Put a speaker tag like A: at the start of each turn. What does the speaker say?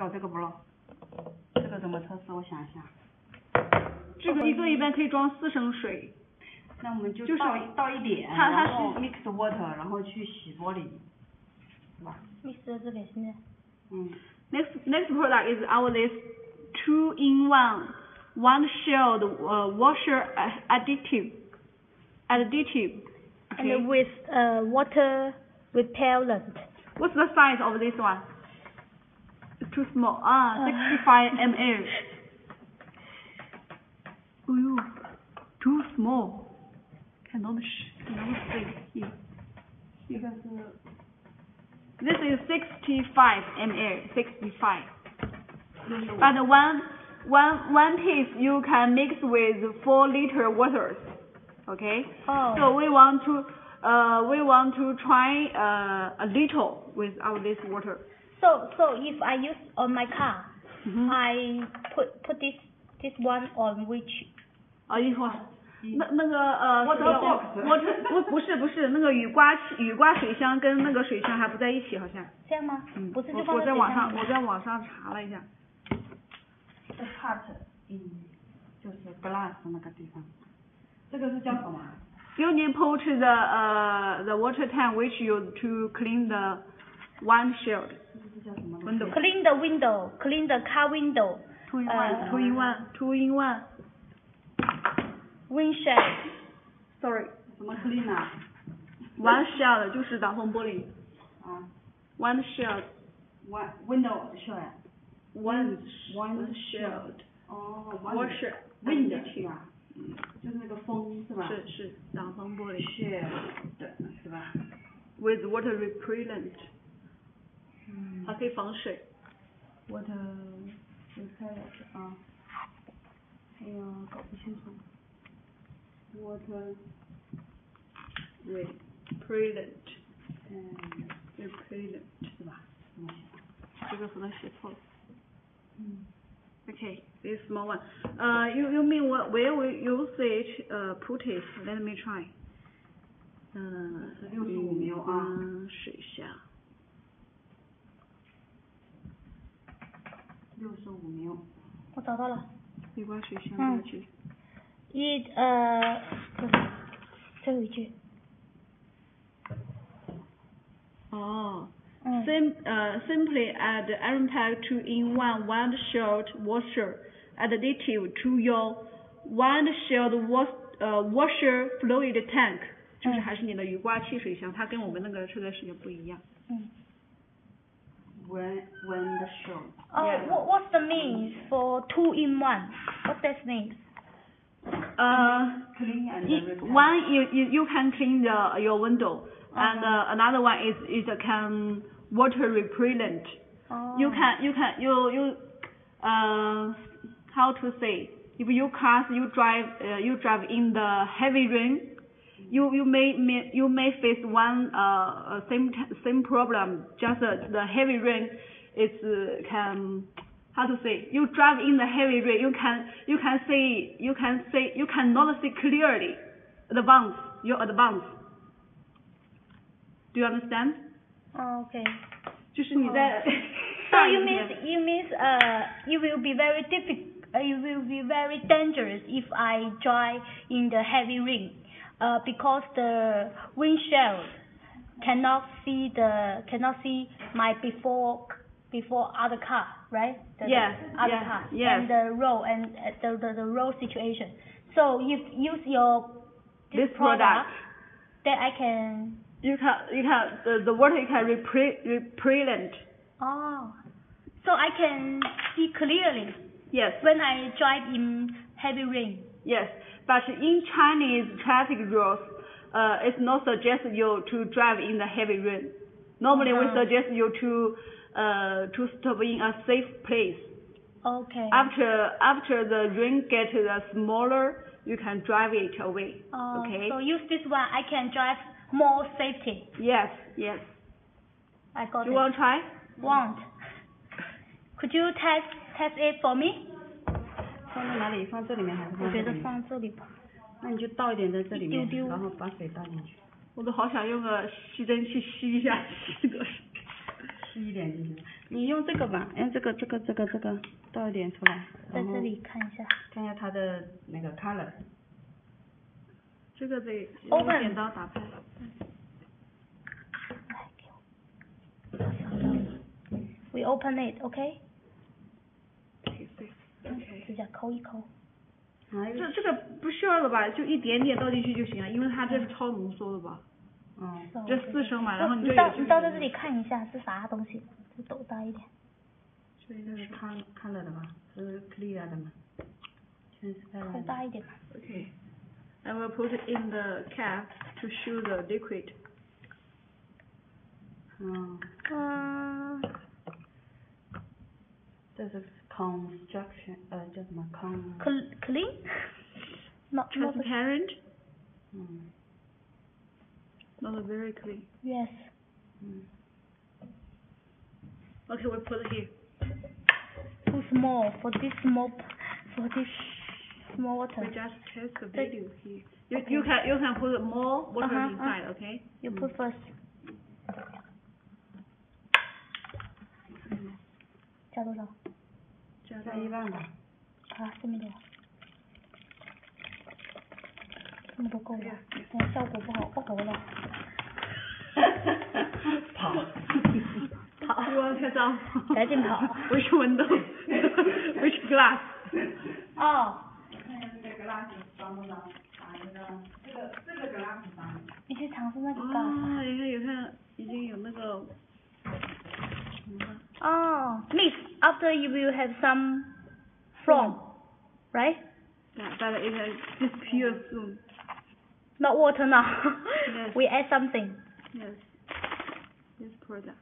A: 搞这个不咯？这个怎么测试？我想一下。
B: 这个一个一般可以装四升水。
A: 那我们就
B: 就是
A: 倒一倒一点，
B: 它它是
A: mix water，然后去洗玻璃，是吧
C: ？mix 在这里现在。
A: 嗯。
B: Next next product is our this two in one one uh, washer a- additive additive. Okay.
C: And with uh water repellent.
B: What's the size of this one? too small. Ah, 65 ml. Ooh, too small. Cannot, cannot see here. This is 65 ml, 65. But one, one, one piece you can mix with 4 liter waters. Okay?
C: Oh.
B: So we want to, uh, we want to try uh, a little without this water.
C: So so if I use on my car,
B: Mhm.
C: I put put this this one on which
B: 啊，一会儿，那那个呃
A: Water
B: 那个
A: box
B: water 不不是不是那个雨刮器雨刮水箱跟那个水箱还不在一起好像。
C: 这样吗？
B: 嗯，
C: 不是就
B: 我
C: 放水
B: 我在网上
C: 箱里
B: 我在网上查了一下。
A: 这 part，嗯，就是 glass 那个地方。这个是叫什么？
B: You need put the uh the water tank which you to clean the windshield
A: 这是叫什么？
B: window
C: Clean the window, clean the car window,
B: two in
C: 呃
B: one two in one two in one
C: windshield.
B: sorry
A: 什么 cleaner？
B: windshield 就是挡风玻璃
A: 啊 windshield，one window 是吧？
B: one
A: Windshield
B: windshield
A: 哦
B: washer
A: wind 是吧？嗯，就是那个风是吧？
B: 是是挡风玻璃
A: shield 是吧？
B: with water repellent
A: 嗯
B: 它可以防水。
A: water repellent 啊，哎呀，搞不清楚。water
B: repellent
A: 嗯
B: repellent
A: 是吧？怎么写？
B: 这个可能写错了。
A: 嗯
B: Okay, this small one. Uh, you you mean what? Where we use it? Uh, put it. Let me try. 嗯，
A: 是65秒啊
B: 嗯，水箱。
A: 六十五秒。
C: 我找到了。
B: 雨刮水箱
C: 嗯
B: 过去。
C: It 呃，最后一句。
B: 哦。
C: 嗯。
B: Sim uh simply add iron pack two in one windshield washer additive to your windshield wash 呃 washer fluid tank，就是
C: 嗯
B: 还是你的雨刮器水箱，它跟我们那个车的时间不一样。
C: 嗯。
A: When when the
C: show。Oh, what what's the means for two in one? What that means?
B: Uh,
A: clean and
B: one you, you you can clean the your window, and
C: Uh-huh.
B: uh, another one is is can water repellent.
C: Oh.
B: You can you can you you uh how to say if you cars you drive uh, you drive in the heavy rain, you you may, may you may face one uh uh, same t- same problem. Just uh, the heavy rain is uh, can how to say you drive in the heavy rain you can you can see you can see you cannot see clearly advance your advance. Do you understand?
C: Oh, okay.
B: 就是你在
C: So
B: 上一
C: you
B: 天
C: means you means uh it will be very difficult. Uh, it will be very dangerous if I drive in the heavy rain, uh, because the windshield cannot see the cannot see my before before other car, right? The, the
B: Yes,
C: other
B: yes,
C: car
B: yes.
C: and the road and the, the the road situation. So if you use your
B: this product
C: then I can
B: you can you can the, the water you can repre- repellent
C: oh, so I can see clearly
B: yes
C: when I drive in heavy rain.
B: yes but in Chinese traffic rules uh it's not suggest you to drive in the heavy rain normally we suggest you to uh to stop in a safe place
C: Okay.
B: after after the rain get the smaller you can drive it away
C: Oh,
B: okay
C: So use this one, I can drive more safety.
B: yes yes
C: I got
B: you
C: it.
B: You want to try
C: Want. Could you test test it for me?
A: 哪里？放这里面还是
C: 我觉得
A: 放这里面？
C: 放这里吧。
A: 那你就倒一点在这里面
C: 丢，丢
A: 然后把水倒进去。
B: 我都好想用个吸针去吸一下吸个水
A: 吸吸一点进去。你用这个吧，用这个这个这个这个倒一点出来。
C: 在这里看一下。
A: 看一下它的那个 color。
B: 这个得用
C: Open
B: 剪刀打开。
C: 来给我小小的 We open it, OK？抠一抠。
B: 这这个不需要了吧？就一点点倒进去就行了，因为它这是超浓缩的吧？
A: 嗯，
B: 这四升嘛，然后你就
C: 你到
B: 有
C: 你到这里看一下是啥东西，这斗大一点。
A: 这应该是 color color 的吧？是 clear 的嘛？全是
C: 口
A: color 的。
C: 大一点吧。
B: Okay. I will put it in the cap to show the liquid.
A: 嗯，
C: 嗯，
A: 这是 construction 呃叫什么 con
C: cl- clean? Not not
B: Transparent,
A: 嗯
B: not very clean.
C: yes.
A: 嗯
B: Okay, we put it here.
C: Too small for this small p- for this small water.
B: We just test the value here. You you can you can put more water
C: Uh-huh,
B: inside, okay?
C: You put first. 加多少？
B: 加
A: 加一半吧。
C: 好，这么多。这么多够了，但效果不好，不好了。
A: 跑。
C: 跑
B: test out?
C: 赶紧跑
B: Which window? Which glass?
C: 哦，
A: 看一下这个 glass 脏不脏？把那个这个这个 glass 脏。
C: 你去尝试那个
B: 啊
C: ，glass。
B: 你看有看已经有那个什么了
C: 哦，mix after you will have some from, right?
B: Yeah, but it has disappear soon.
C: Not water now.
B: Yes.
C: We add something.
B: Yes. Yes, pour that.